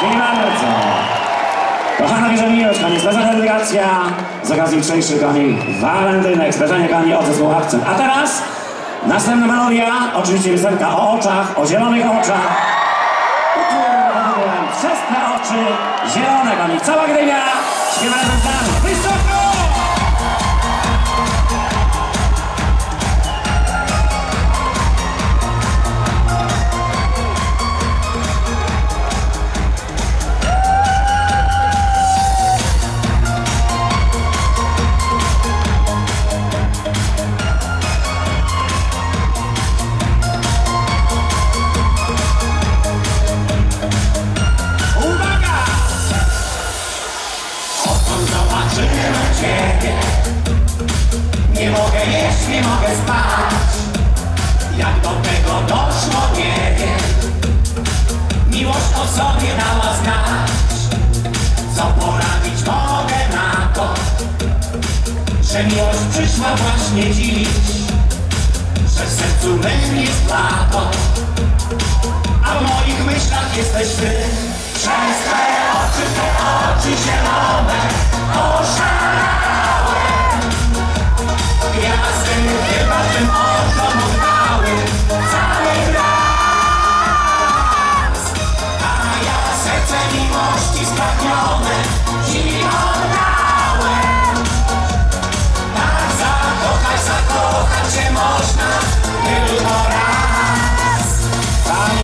Dziękuję bardzo. Kochana Wierza Miłość, kochani, specjalna delegacja z okazji jutrzejszych, kochani, walentynek, specjalnie, kochani, od zespołu Akcent. A teraz następna melodia, oczywiście piosenka o oczach, o zielonych oczach. Tytułem Wczesne oczy zielone, kochani. Cała Gdynia śpiewa Ciebie Nie mogę jeść, nie mogę spać. Jak do tego doszło, nie wiem. Miłość o sobie dała znać. Co poradzić mogę na to Że miłość przyszła właśnie dziś. Że w sercu mym jest lato A w moich myślach jesteś Ty she's got your man.